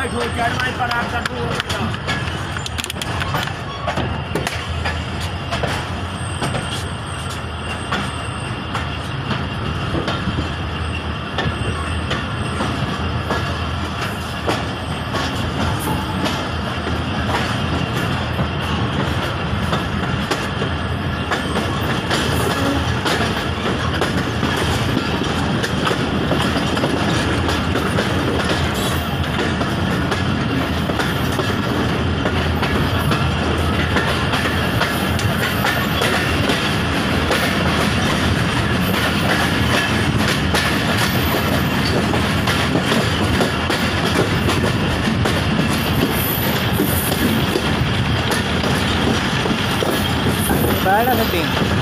बैठो चढ़वाई पर आप कर Para na bem.